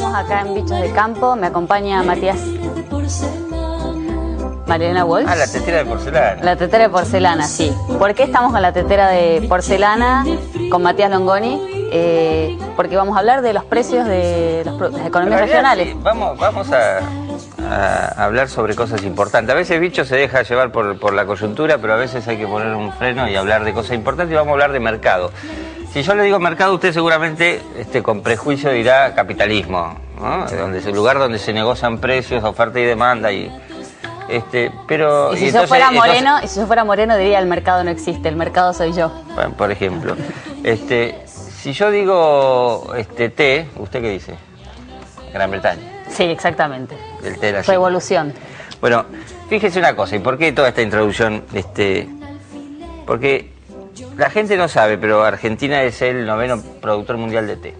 acá en Bichos de Campo. Me acompaña Matías. Mariana Walsh. Ah, la tetera de porcelana. La tetera de porcelana, sí. ¿Por qué estamos con la tetera de porcelana con Matías Longoni? Eh, porque vamos a hablar de los precios de los las economías realidad, regionales. sí, vamos vamos a, a hablar sobre cosas importantes. A veces Bicho se deja llevar por, por la coyuntura, pero a veces hay que poner un freno y hablar de cosas importantes y vamos a hablar de mercado. Si yo le digo mercado, usted seguramente este, con prejuicio dirá capitalismo, ¿no? Donde es el lugar donde se negocian precios, oferta y demanda y este, pero Y si y yo fuera entonces- moreno, y si yo fuera moreno diría el mercado no existe, el mercado soy yo. Por ejemplo. Este, si yo digo este té, ¿usted qué dice? Gran Bretaña, Sí, exactamente. el té de la Su China. evolución. Bueno, fíjese una cosa, ¿y por qué toda esta introducción? Este, porque la gente no sabe, pero Argentina es el noveno productor mundial de té.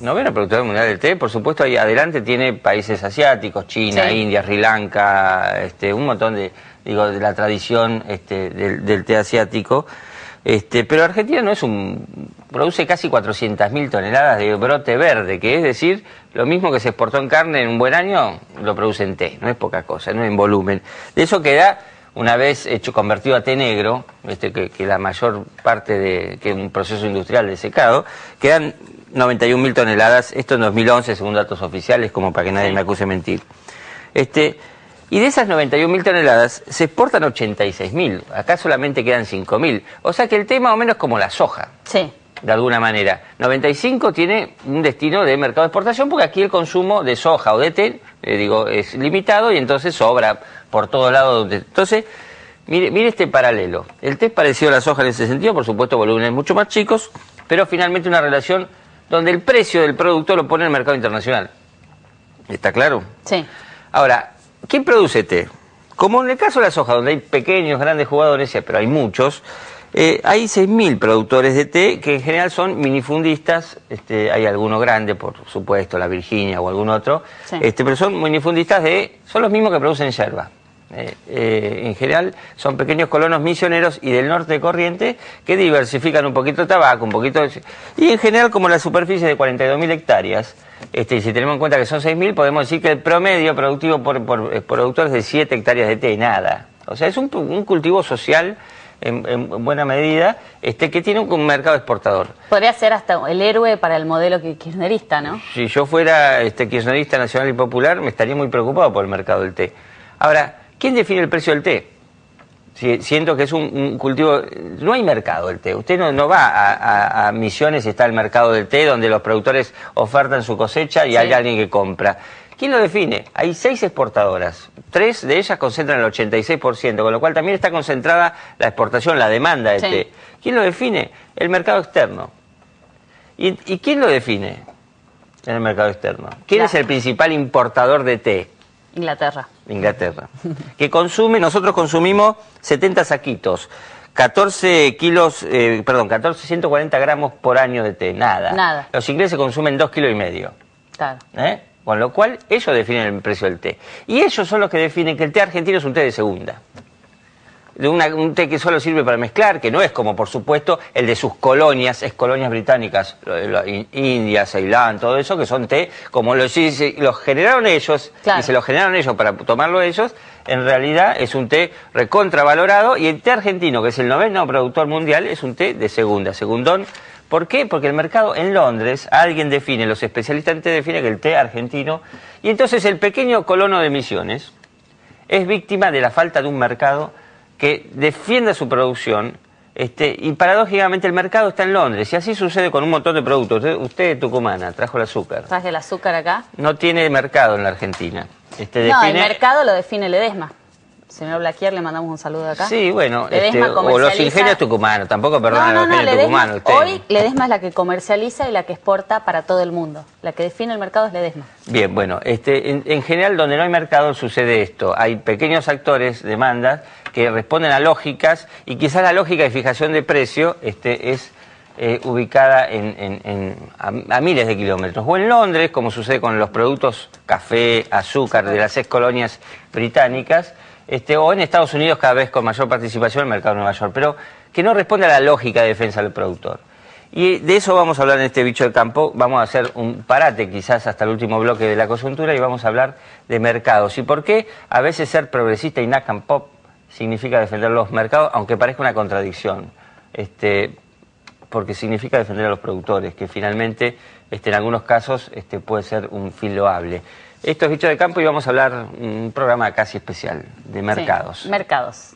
Noveno productor mundial de té, por supuesto, ahí adelante tiene países asiáticos, China, Sí. India, Sri Lanka, este, un montón de, digo, de la tradición este, del, del té asiático. Este, pero Argentina no es un. produce casi 400.000 toneladas de brote verde, que es decir, lo mismo que se exportó en carne en un buen año, lo produce en té, no es poca cosa, no en volumen. De eso queda, una vez hecho convertido a té negro, este, que, que la mayor parte de. que un proceso industrial de secado, quedan 91.000 toneladas, esto en 2011, según datos oficiales, como para que nadie me acuse de mentir. Este, y de esas 91.000 toneladas se exportan 86.000. Acá solamente quedan 5.000. O sea que el tema más o menos es como la soja, Sí. De alguna manera. 95 tiene un destino de mercado de exportación porque aquí el consumo de soja o de té, eh, digo, es limitado y entonces sobra por todos lados. donde- Entonces, mire, mire este paralelo. El té es parecido a la soja en ese sentido, por supuesto volúmenes mucho más chicos, pero finalmente una relación donde el precio del producto lo pone en el mercado internacional. ¿Está claro? Sí. Ahora, ¿quién produce té? Como en el caso de la soja, donde hay pequeños, grandes jugadores, pero hay muchos, eh, hay 6.000 productores de té que en general son minifundistas, este, hay algunos grandes, por supuesto, la Virginia o algún otro, Sí. este, pero son minifundistas de, son los mismos que producen yerba. Eh, eh, en general son pequeños colonos misioneros y del norte de Corriente que diversifican un poquito de tabaco, un poquito de... Y en general como la superficie es de 42.000 hectáreas, este, y si tenemos en cuenta que son 6.000, podemos decir que el promedio productivo por, por eh, productor es de 7 hectáreas de té, nada. O sea, es un, un cultivo social en, en buena medida este, que tiene un, mercado exportador. Podría ser hasta el héroe para el modelo ki- kirchnerista, ¿no? Si yo fuera este, kirchnerista nacional y popular, me estaría muy preocupado por el mercado del té. Ahora, ¿quién define el precio del té? Si- siento que es un, un cultivo... No hay mercado del té. Usted no, no va a, a- a Misiones y está el mercado del té, donde los productores ofertan su cosecha y Sí. hay alguien que compra. ¿Quién lo define? Hay seis exportadoras. Tres de ellas concentran el 86%, con lo cual también está concentrada la exportación, la demanda de Sí. té. ¿Quién lo define? El mercado externo. ¿Y, y quién lo define en el mercado externo? ¿Quién es el principal importador de té? Inglaterra. Inglaterra. Que consume, nosotros consumimos 70 saquitos, 14 kilos, eh, perdón, 14, 140 gramos por año de té, nada. Nada. Los ingleses consumen 2 kilos y medio. Claro. ¿eh? Con lo cual, ellos definen el precio del té. Y ellos son los que definen que el té argentino es un té de segunda. De una- un té que solo sirve para mezclar, que no es como, por supuesto, el de sus colonias, ex colonias británicas, lo- lo- in- India, Ceilán, todo eso, que son té, como los, generaron ellos, Claro. y se los generaron ellos para tomarlo ellos, en realidad es un té recontravalorado, y el té argentino, que es el noveno productor mundial, es un té de segunda, segundón. ¿Por qué? Porque el mercado en Londres, alguien define, los especialistas en té definen que el té argentino, y entonces el pequeño colono de Misiones es víctima de la falta de un mercado que defienda su producción. Este, y paradójicamente el mercado está en Londres, y así sucede con un montón de productos. Usted, usted tucumana, trajo el azúcar. ¿Traje el azúcar acá? No tiene mercado en la Argentina. Este, No, el mercado lo define Ledesma. Señor Blaquier, le mandamos un saludo acá. Sí, bueno, este, o los ingenios tucumanos, tampoco perdona no, no, los ingenios tucumanos. usted. hoy Ledesma es la que comercializa y la que exporta para todo el mundo. La que define el mercado es Ledesma. Bien, bueno, este, en, en general donde no hay mercado sucede esto. Hay pequeños actores, demandas, que responden a lógicas y quizás la lógica de fijación de precio este, es eh, ubicada en, en- en- a, a miles de kilómetros. O en Londres, como sucede con los productos café, azúcar de las ex colonias británicas, este, o en Estados Unidos cada vez con mayor participación en el mercado de Nueva York, pero que no responde a la lógica de defensa del productor. Y de eso vamos a hablar en este bicho de campo. Vamos a hacer un parate quizás hasta el último bloque de la coyuntura y vamos a hablar de mercados. ¿Y por qué a veces ser progresista y NACAM pop significa defender los mercados, aunque parezca una contradicción? Este, porque significa defender a los productores, que finalmente este, en algunos casos este, puede ser un fin loable. Esto es Bicho de Campo y vamos a hablar un programa casi especial de mercados. mercados.